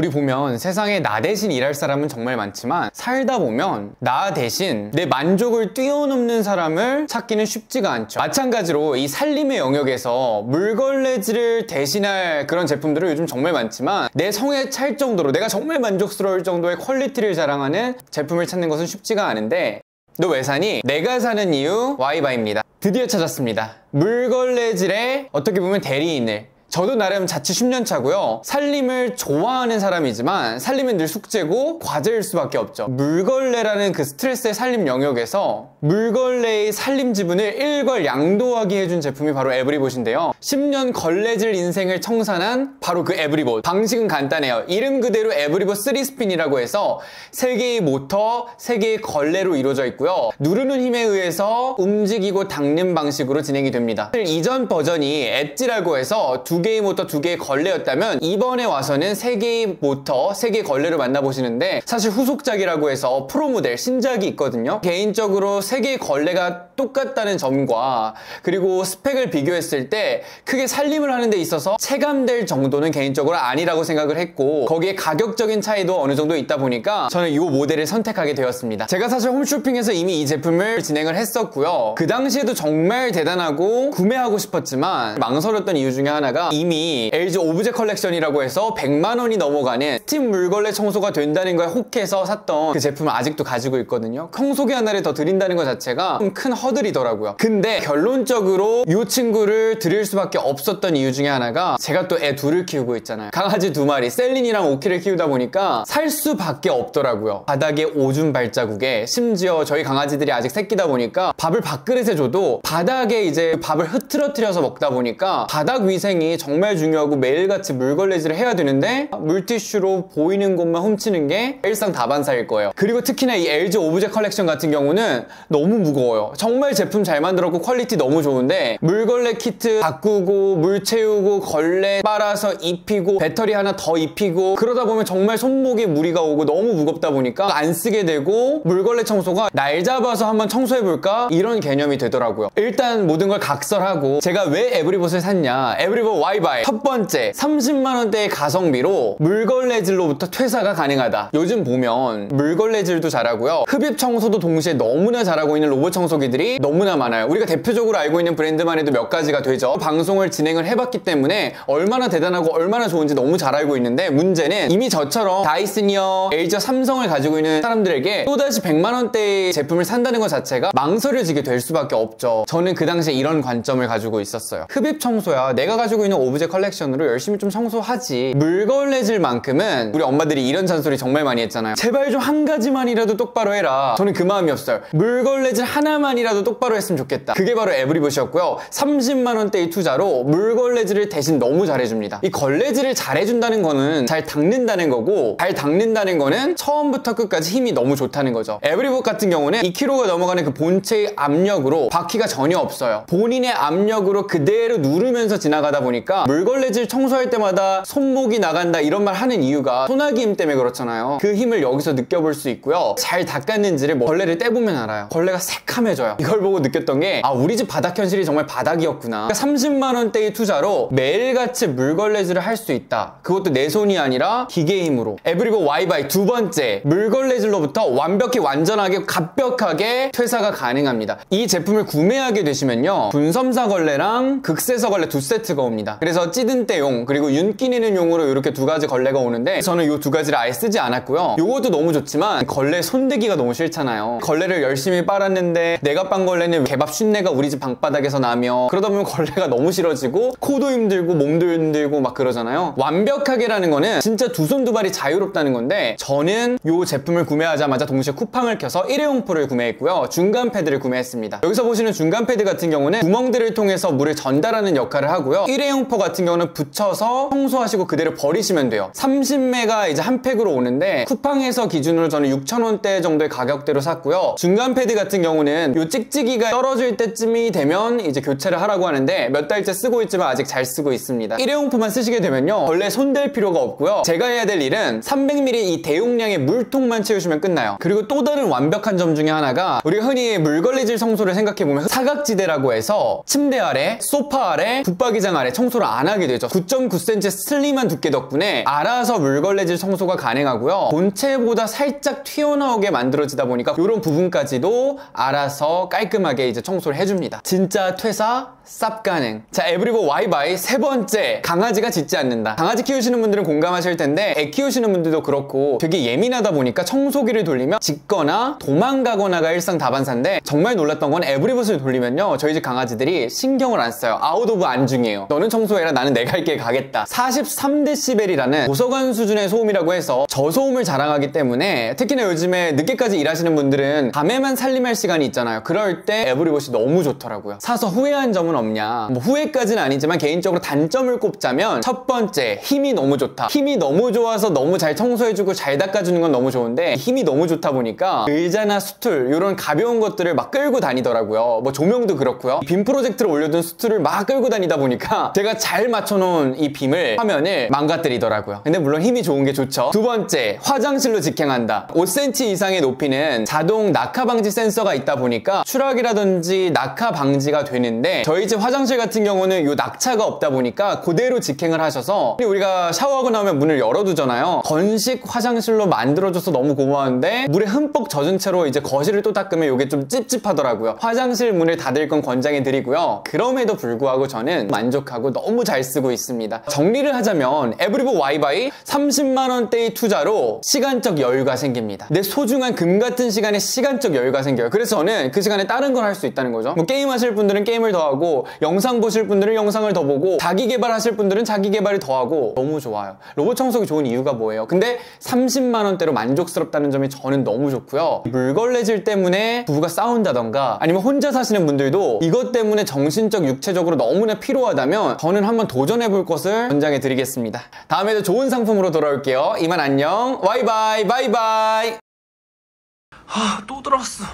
우리 보면 세상에 나 대신 일할 사람은 정말 많지만 살다 보면 나 대신 내 만족을 뛰어넘는 사람을 찾기는 쉽지가 않죠. 마찬가지로 이 살림의 영역에서 물걸레질을 대신할 그런 제품들은 요즘 정말 많지만 내 성에 찰 정도로 내가 정말 만족스러울 정도의 퀄리티를 자랑하는 제품을 찾는 것은 쉽지가 않은데 너 왜 사니? 내가 사는 이유 와이바입니다. 드디어 찾았습니다. 물걸레질의 어떻게 보면 대리인을 저도 나름 자취 10년 차고요. 살림을 좋아하는 사람이지만 살림은 늘 숙제고 과제일 수밖에 없죠. 물걸레라는 그 스트레스의 살림 영역에서 물걸레의 살림 지분을 일괄양도하게 해준 제품이 바로 에브리봇인데요. 10년 걸레질 인생을 청산한 바로 그 에브리봇. 방식은 간단해요. 이름 그대로 에브리봇 3스핀이라고 해서 3개의 모터, 3개의 걸레로 이루어져 있고요. 누르는 힘에 의해서 움직이고 닦는 방식으로 진행이 됩니다. 이전 버전이 엣지라고 해서 두 개의 모터, 두 개의 걸레였다면 이번에 와서는 세 개의 모터, 세 개의 걸레를 만나보시는데 사실 후속작이라고 해서 프로 모델, 신작이 있거든요. 개인적으로 세 개의 걸레가 똑같다는 점과 그리고 스펙을 비교했을 때 크게 살림을 하는 데 있어서 체감될 정도는 개인적으로 아니라고 생각을 했고 거기에 가격적인 차이도 어느 정도 있다 보니까 저는 이 모델을 선택하게 되었습니다. 제가 사실 홈쇼핑에서 이미 이 제품을 진행을 했었고요. 그 당시에도 정말 대단하고 구매하고 싶었지만 망설였던 이유 중에 하나가 이미 LG 오브제 컬렉션이라고 해서 100만 원이 넘어가는 스팀 물걸레 청소가 된다는 거에 혹해서 샀던 그 제품을 아직도 가지고 있거든요. 청소기 하나를 더 들인다는 것 자체가 좀 큰 허들이더라고요. 근데 결론적으로 이 친구를 들일 수밖에 없었던 이유 중에 하나가 제가 또 애 둘을 키우고 있잖아요. 강아지 두 마리 셀린이랑 오키를 키우다 보니까 살 수밖에 없더라고요. 바닥에 오줌 발자국에 심지어 저희 강아지들이 아직 새끼다 보니까 밥을 밥그릇에 줘도 바닥에 이제 밥을 흐트러뜨려서 먹다 보니까 바닥 위생이 정말 중요하고 매일같이 물걸레질을 해야 되는데 물티슈로 보이는 곳만 훔치는 게 일상 다반사일 거예요. 그리고 특히나 이 LG 오브제 컬렉션 같은 경우는 너무 무거워요. 정말 제품 잘 만들었고 퀄리티 너무 좋은데 물걸레 키트 바꾸고 물 채우고 걸레 빨아서 입히고 배터리 하나 더 입히고 그러다 보면 정말 손목에 무리가 오고 너무 무겁다 보니까 안 쓰게 되고 물걸레 청소가 날 잡아서 한번 청소해볼까? 이런 개념이 되더라고요. 일단 모든 걸 각설하고 제가 왜 에브리봇을 샀냐? 에브리봇 why buy. 첫 번째 30만원대의 가성비로 물걸레질로부터 퇴사가 가능하다. 요즘 보면 물걸레질도 잘하고요. 흡입 청소도 동시에 너무나 잘하고 있는 로봇 청소기들이 너무나 많아요. 우리가 대표적으로 알고 있는 브랜드만 해도 몇 가지가 되죠. 방송을 진행을 해봤기 때문에 얼마나 대단하고 얼마나 좋은지 너무 잘 알고 있는데 문제는 이미 저처럼 다이슨이며 LG 삼성을 가지고 있는 사람들에게 또다시 100만 원대의 제품을 산다는 것 자체가 망설여지게 될 수밖에 없죠. 저는 그 당시에 이런 관점을 가지고 있었어요. 흡입 청소야. 내가 가지고 있는 오브제 컬렉션으로 열심히 좀 청소하지. 물걸레질 만큼은 우리 엄마들이 이런 잔소리 정말 많이 했잖아요. 제발 좀 한 가지만이라도 똑바로 해라. 저는 그 마음이었어요. 물걸레질 하나만이라도 똑바로 했으면 좋겠다. 그게 바로 에브리봇이었고요. 30만원대의 투자로 물걸레질을 대신 너무 잘해줍니다. 이 걸레질을 잘해준다는 거는 잘 닦는다는 거고 잘 닦는다는 거는 처음부터 끝까지 힘이 너무 좋다는 거죠. 에브리봇 같은 경우는 2kg가 넘어가는 그 본체의 압력으로 바퀴가 전혀 없어요. 본인의 압력으로 그대로 누르면서 지나가다 보니까 물걸레질 청소할 때마다 손목이 나간다 이런 말 하는 이유가 소나기 힘 때문에 그렇잖아요. 그 힘을 여기서 느껴볼 수 있고요. 잘 닦았는지를 뭐 걸레를 떼보면 알아요. 걸레가 새카매져요 이걸 보고 느꼈던 게 아 우리 집 바닥 현실이 정말 바닥이었구나. 30만 원대의 투자로 매일같이 물걸레질을 할 수 있다. 그것도 내 손이 아니라 기계 힘으로. 에브리고 와이바이 두 번째 물걸레질로부터 완벽히 완전하게 갑벽하게 퇴사가 가능합니다. 이 제품을 구매하게 되시면요 분섬사 걸레랑 극세서 걸레 두 세트가 옵니다. 그래서 찌든 때용 그리고 윤기 내는 용으로 이렇게 두 가지 걸레가 오는데 저는 이 두 가지를 아예 쓰지 않았고요. 요것도 너무 좋지만 걸레 손대기가 너무 싫잖아요. 걸레를 열심히 빨았는데 내가 빤 걸레는 개밥 쉰내가 우리 집 방바닥에서 나며 그러다 보면 걸레가 너무 싫어지고 코도 힘들고 몸도 힘들고 막 그러잖아요. 완벽하게라는 거는 진짜 두 손 두 발이 자유롭다는 건데 저는 이 제품을 구매하자마자 동시에 쿠팡을 켜서 일회용포를 구매했고요. 중간 패드를 구매했습니다. 여기서 보시는 중간 패드 같은 경우는 구멍들을 통해서 물을 전달하는 역할을 하고요. 일회용포 같은 경우는 붙여서 청소하시고 그대로 버리시면 돼요. 30매가 이제 한 팩으로 오는데 쿠팡에서 기준으로 저는 6,000원대 정도의 가격대로 샀고요. 중간 패드 같은 경우는 이 찍찍이가 떨어질 때쯤이 되면 이제 교체를 하라고 하는데 몇 달째 쓰고 있지만 아직 잘 쓰고 있습니다. 일회용품만 쓰시게 되면요. 걸레 손댈 필요가 없고요. 제가 해야 될 일은 300ml 이 대용량의 물통만 채우시면 끝나요. 그리고 또 다른 완벽한 점 중에 하나가 우리가 흔히 물걸레질 청소를 생각해보면 사각지대라고 해서 침대 아래, 소파 아래, 붙박이장 아래 청소를 안 하게 되죠. 9.9cm 슬림한 두께 덕분에 알아서 물걸레질 청소가 가능하고요. 본체보다 살짝 튀어나오게 만들어지다 보니까 이런 부분까지도 알아서 깔끔하게 이제 청소를 해줍니다. 진짜 퇴사 쌉 가능. 자, 에브리봇 why buy 세 번째 강아지가 짖지 않는다. 강아지 키우시는 분들은 공감하실 텐데 애 키우시는 분들도 그렇고 되게 예민하다 보니까 청소기를 돌리면 짖거나 도망가거나가 일상 다반사인데 정말 놀랐던 건 에브리봇을 돌리면요 저희 집 강아지들이 신경을 안 써요. out of 안중이에요. 너는 청소해라 나는 내가 할게 가겠다. 43데시벨이라는 도서관 수준의 소음이라고 해서 저소음을 자랑하기 때문에 특히나 요즘에 늦게까지 일하시는 분들은 밤에만 살림할 시간이 있잖아요. 그럴 때 에브리봇이 너무 좋더라고요. 사서 후회한 점은 없냐? 뭐 후회까지는 아니지만 개인적으로 단점을 꼽자면 첫 번째 힘이 너무 좋다. 힘이 너무 좋아서 너무 잘 청소해주고 잘 닦아주는 건 너무 좋은데 힘이 너무 좋다 보니까 의자나 스툴 이런 가벼운 것들을 막 끌고 다니더라고요. 뭐 조명도 그렇고요. 빔 프로젝트를 올려둔 수툴을 막 끌고 다니다 보니까 제가 잘 맞춰놓은 이 빔을 화면을 망가뜨리더라고요. 근데 물론 힘이 좋은 게 좋죠. 두 번째 화장실로 직행한다. 5cm 이상의 높이는 자동 낙하 방지 센서가 있다 보니까 추락이라든지 낙하 방지가 되는데 저희 집 화장실 같은 경우는 이 낙차가 없다 보니까 그대로 직행을 하셔서 우리가 샤워하고 나면 문을 열어두잖아요. 건식 화장실로 만들어줘서 너무 고마운데 물에 흠뻑 젖은 채로 이제 거실을 또 닦으면 이게 좀 찝찝하더라고요. 화장실 문을 닫을 건 권장해 드리고요. 그럼에도 불구하고 저는 만족하고 너무 잘 쓰고 있습니다. 정리를 하자면 에브리보 와이바이 30만 원대의 투자로 시간적 여유가 생깁니다. 내 소중한 금 같은 시간에 시간적 여유가 생겨요. 그래서 저는 그 시간 에 다른 걸 할 수 있다는 거죠. 뭐 게임 하실 분들은 게임을 더 하고 영상 보실 분들은 영상을 더 보고 자기 개발 하실 분들은 자기 개발을 더 하고 너무 좋아요. 로봇 청소기 좋은 이유가 뭐예요? 근데 30만 원대로 만족스럽다는 점이 저는 너무 좋고요. 물걸레질 때문에 부부가 싸운다던가 아니면 혼자 사시는 분들도 이것 때문에 정신적 육체적으로 너무나 피로하다면 저는 한번 도전해 볼 것을 권장해 드리겠습니다. 다음에도 좋은 상품으로 돌아올게요. 이만 안녕. 와이바이 바이바이. 아, 또 들었어.